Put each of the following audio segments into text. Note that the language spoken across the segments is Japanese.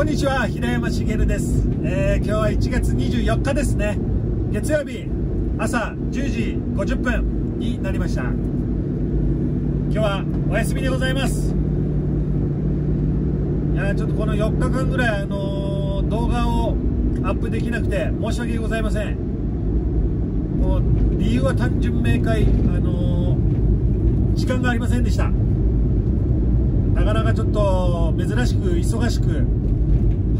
こんにちは平山茂です、えー今日は1月24日ですね。月曜日朝10時50分になりました。今日はお休みでございます。いやちょっとこの4日間ぐらい、あのー動画をアップできなくて申し訳ございません。もう理由は単純明快、あのー時間がありませんでした。なかなかちょっと珍しく忙しく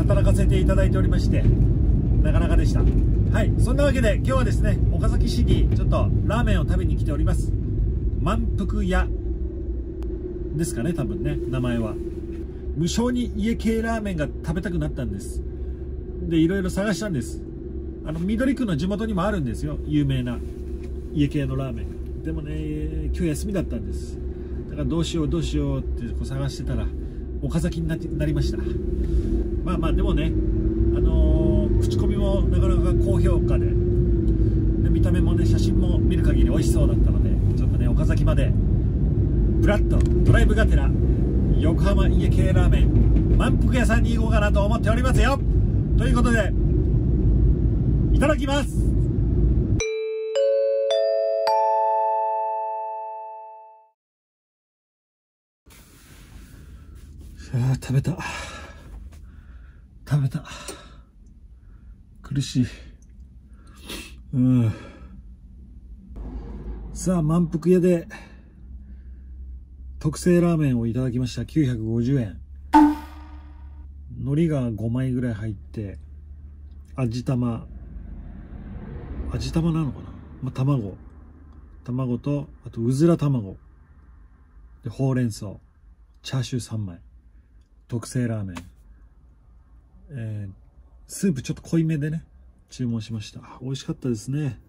働かせていただいておりましてなかなかでした。はいそんなわけで今日はですね岡崎市にちょっとラーメンを食べに来ております。満腹屋ですかね多分ね名前は。無償に家系ラーメンが食べたくなったんです。でいろいろ探したんです。あの緑区の地元にもあるんですよ。有名な家系のラーメン。でもね今日休みだったんです。だからどうしようどうしようってこう探してたら岡崎になりました。まあまあでもねあのー口コミもなかなか高評価でで見た目もね写真も見る限り美味しそうだったのでちょっとね岡崎までブラッとドライブがてら横浜家系ラーメン満腹屋さんに行こうかなと思っておりますよ。ということでいただきます。あー食べた。食べた。苦しい。うん。さあ満腹屋で特製ラーメンをいただきました。950円。海苔が5枚ぐらい入って味玉。味玉なのかな、まあ、卵。卵とあとうずら卵。でほうれん草。チャーシュー3枚。特製ラーメン、えースープちょっと濃いめでね注文しました。美味しかったですね。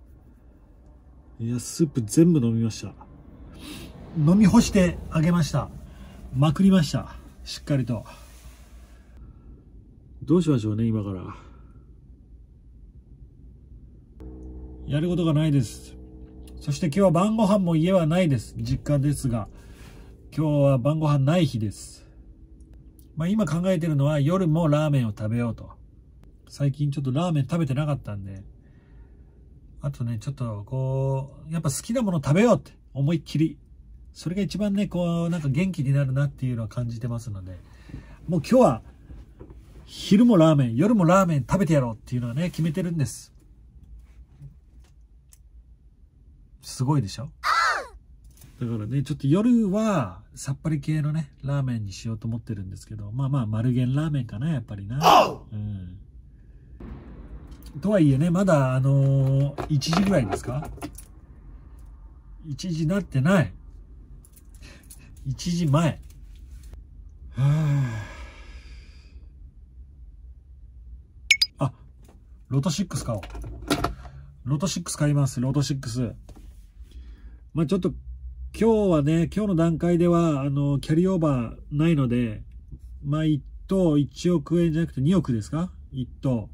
いやスープ全部飲みました。飲み干してあげました。まくりました。しっかりと。どうしましょうね今から。やることがないです。そして今日は晩ご飯も家はないです。実家ですが今日は晩ご飯ない日です。まあ今考えてるのは夜もラーメンを食べようと。最近ちょっとラーメン食べてなかったんで。あとねちょっとこうやっぱ好きなもの食べようって思いっきり。それが一番ねこうなんか元気になるなっていうのは感じてますので。もう今日は昼もラーメン夜もラーメン食べてやろうっていうのはね決めてるんです。すごいでしょ？だからねちょっと夜はさっぱり系のねラーメンにしようと思ってるんですけどまあまあ丸源ラーメンかなやっぱりな。うん。とはいえねまだあのー1時ぐらいですか？1時なってない。1時前。はああロト6買おう。ロト6買いますロト6まあちょっと今日はね今日の段階ではあのキャリーオーバーないのでまあ1等1億円じゃなくて2億ですか？1等。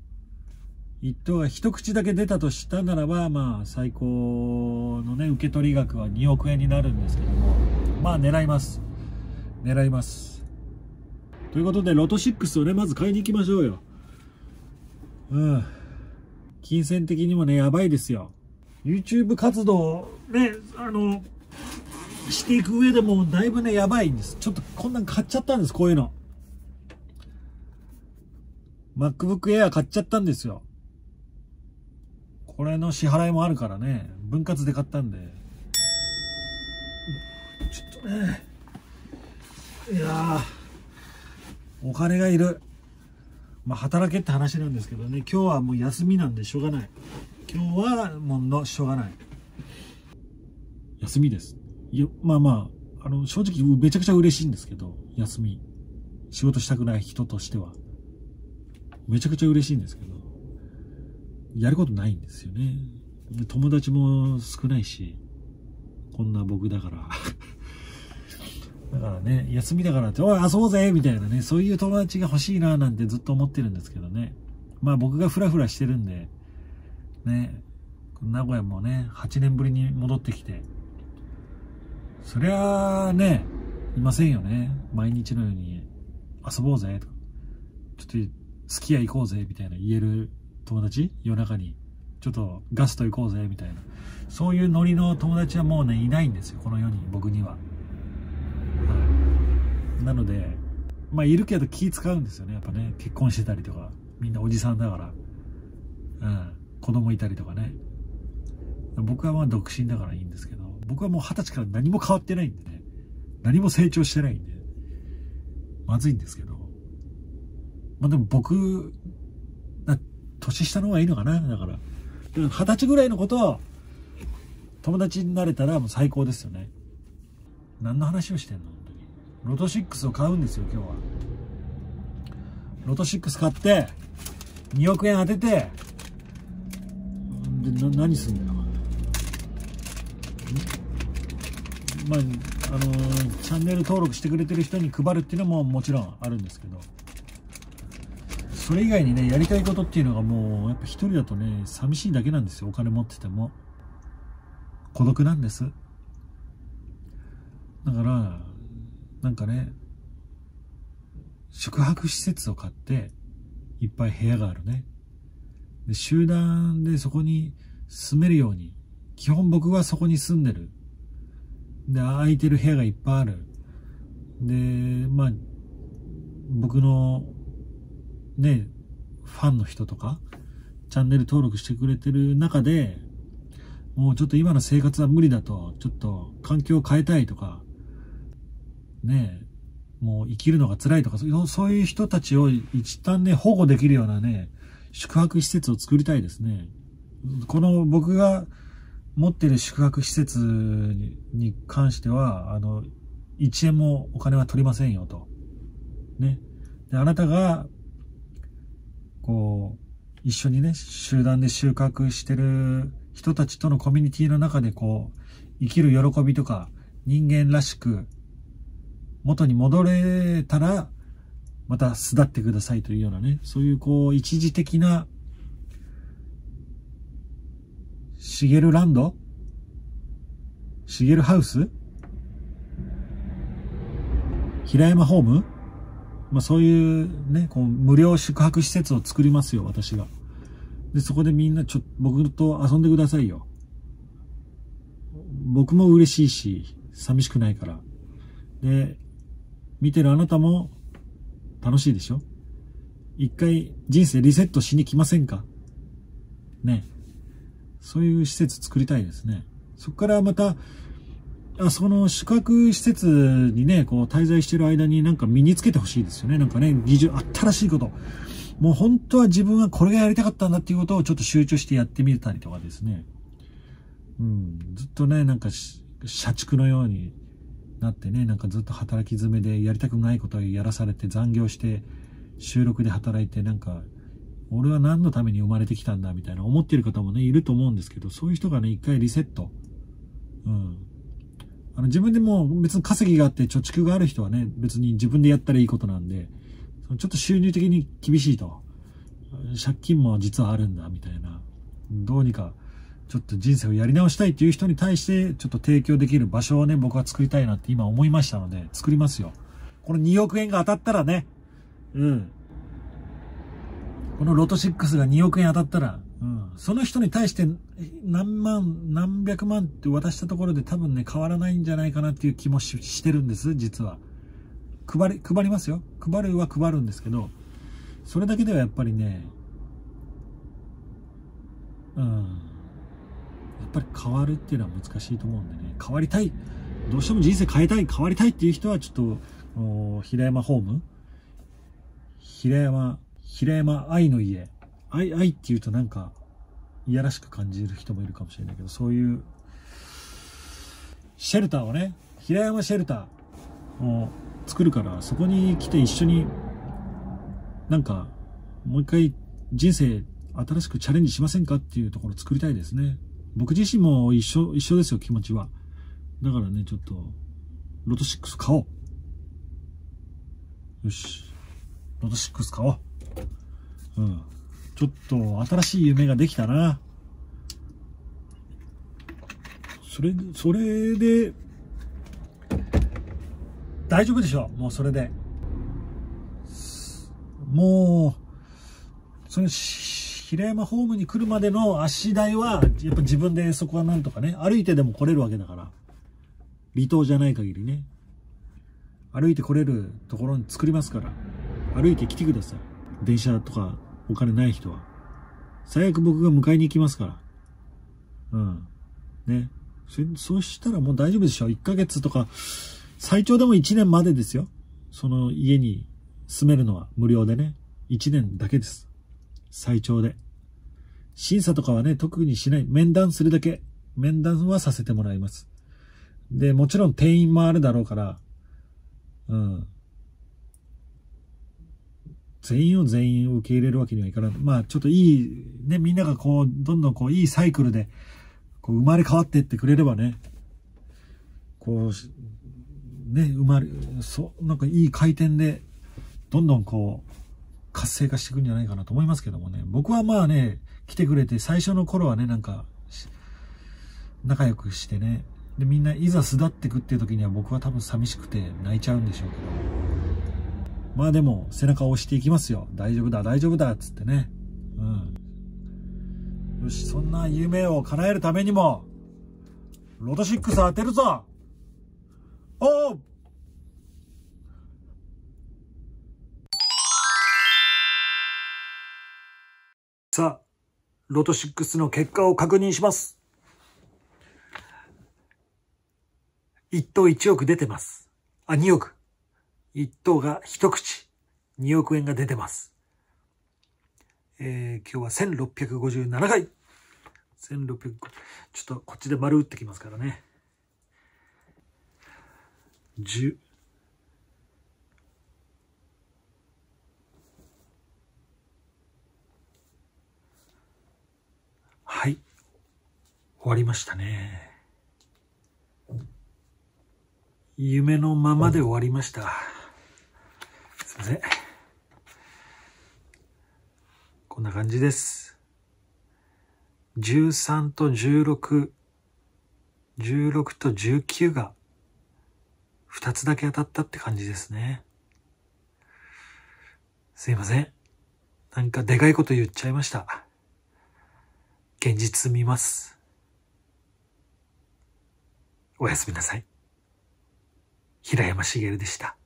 1等が一口だけ出たとしたならばまあ最高のね受け取り額は2億円になるんですけどもまあ狙います。狙います。ということでロト6をねまず買いに行きましょうよ。うん。金銭的にもねやばいですよ。YouTube 活動ねあのしていく上でもだいぶねやばいんです。ちょっとこんなん買っちゃったんですこういうの。MacBook Air 買っちゃったんですよ。これの支払いもあるからね。分割で買ったんで。ちょっとね。いやー。お金がいる。まあ働けって話なんですけどね。今日はもう休みなんでしょうがない。今日はもうのしょうがない。休みです。まあまああの正直めちゃくちゃ嬉しいんですけど休み。仕事したくない人としては。めちゃくちゃ嬉しいんですけどやることないんですよね。友達も少ないしこんな僕だから。だからね休みだからって「おい遊ぼうぜ!」みたいなねそういう友達が欲しいななんてずっと思ってるんですけどね。まあ僕がフラフラしてるんでね名古屋もね8年ぶりに戻ってきてそりゃあねいませんよね。毎日のように遊ぼうぜ。とかちょっとすき家行こうぜみたいな言える友達？夜中に。ちょっとガスト行こうぜみたいな。そういうノリの友達はもうねいないんですよ。この世に僕には、はい。なのでまあいるけど気使うんですよね。やっぱね結婚してたりとか。みんなおじさんだから。うん。子供いたりとかね。僕はまあ独身だからいいんですけど。僕はもう二十歳から何も変わってないんでね。何も成長してないんでまずいんですけど。まあでも僕年下の方がいいのかな。だから二十歳ぐらいのことを友達になれたらもう最高ですよね。何の話をしてんの本当に。ロト6を買うんですよ今日は。ロト6買って2億円当ててでな何すんだよ。まああのー、チャンネル登録してくれてる人に配るっていうのももちろんあるんですけどそれ以外にね、やりたいことっていうのがもう、やっぱ一人だとね、寂しいだけなんですよ。お金持ってても。孤独なんです。だから、なんかね、宿泊施設を買って、いっぱい部屋があるね。で、集団でそこに住めるように、基本僕はそこに住んでる。で、空いてる部屋がいっぱいある。で、まあ、僕のね、ファンの人とか、チャンネル登録してくれてる中で、もうちょっと今の生活は無理だと、ちょっと環境を変えたいとか、ねもう生きるのが辛いとか、そういう人たちを一旦ね、保護できるようなね、宿泊施設を作りたいですね。この僕が持ってる宿泊施設に関しては、あの、1円もお金は取りませんよと。ね。で、あなたがこう、一緒にね、集団で収穫してる人たちとのコミュニティの中でこう、生きる喜びとか、人間らしく、元に戻れたら、また巣立ってくださいというようなね、そういうこう、一時的な、シゲルランド？シゲルハウス？平山ホーム？まあ、そういうね、こう無料宿泊施設を作りますよ、私が。で、そこでみんなちょ、僕と遊んでくださいよ。僕も嬉しいし、寂しくないから。で、見てるあなたも楽しいでしょ？一回人生リセットしに来ませんか？ね。そういう施設作りたいですね。そこからまた、あその宿泊施設にね、こう滞在してる間になんか身につけてほしいですよね。なんかね、技術、新しいこと。もう本当は自分はこれがやりたかったんだっていうことをちょっと集中してやってみたりとかですね。うん、ずっとね、なんか社畜のようになってね、なんかずっと働き詰めでやりたくないことをやらされて残業して収録で働いてなんか俺は何のために生まれてきたんだみたいな思ってる方もね、いると思うんですけど、そういう人がね、一回リセット。うん。あの自分でも別に稼ぎがあって貯蓄がある人はね、別に自分でやったらいいことなんで、ちょっと収入的に厳しいと。借金も実はあるんだ、みたいな。どうにか、ちょっと人生をやり直したいっていう人に対して、ちょっと提供できる場所をね、僕は作りたいなって今思いましたので、作りますよ。この2億円が当たったらね、うん。このロト6が2億円当たったら、うん、その人に対して何万、何百万って渡したところで多分ね、変わらないんじゃないかなっていう気もしてるんです、実は。配り、配りますよ。配るは配るんですけど、それだけではやっぱりね、うん、やっぱり変わるっていうのは難しいと思うんでね、変わりたい。どうしても人生変えたい、変わりたいっていう人はちょっと、平山ホーム？平山、平山愛の家愛、愛って言うとなんか、いやらしく感じる人もいるかもしれないけど、そういう、シェルターをね、平山シェルターを作るから、そこに来て一緒に、なんか、もう一回人生新しくチャレンジしませんかっていうところを作りたいですね。僕自身も一緒、一緒ですよ、気持ちは。だからね、ちょっと、ロト6買おう。よし。ロト6買おう。うん。ちょっと新しい夢ができたな。それ、それで、大丈夫でしょう。もうそれで。もう、その、平山ホームに来るまでの足代は、やっぱ自分でそこはなんとかね、歩いてでも来れるわけだから。離島じゃない限りね。歩いて来れるところに作りますから。歩いて来てください。電車とかお金ない人は。最悪僕が迎えに行きますから。うん。ね。そ、そしたらもう大丈夫でしょ。1ヶ月とか、最長でも1年までですよ。その家に住めるのは無料でね。1年だけです。最長で。審査とかはね、特にしない。面談するだけ。面談はさせてもらいます。で、もちろん定員もあるだろうから、うん。全員を全員受け入れるわけにはいかない。まあ、ちょっといい、ね、みんながこう、どんどんこう、いいサイクルで、こう、生まれ変わっていってくれればね、こう、ね、生まれ、そう、なんかいい回転で、どんどんこう、活性化していくんじゃないかなと思いますけどもね。僕はまあね、来てくれて、最初の頃はね、なんか、仲良くしてね。で、みんないざ巣立ってくっていう時には僕は多分寂しくて泣いちゃうんでしょうけど。まあでも、背中を押していきますよ。大丈夫だ、大丈夫だ、つってね。うん。よし、そんな夢を叶えるためにも、ロト6当てるぞおうさあ、ロト6の結果を確認します。1等1億出てます。あ、2億。1等が一口。2億円が出てます。えー、今日は1657回。1600、ちょっとこっちで丸打ってきますからね。10、はい。終わりましたね。夢のままで終わりました。すいません。こんな感じです。13と16、16と19が2つだけ当たったって感じですね。すいません。なんかでかいこと言っちゃいました。現実見ます。おやすみなさい。平山茂でした。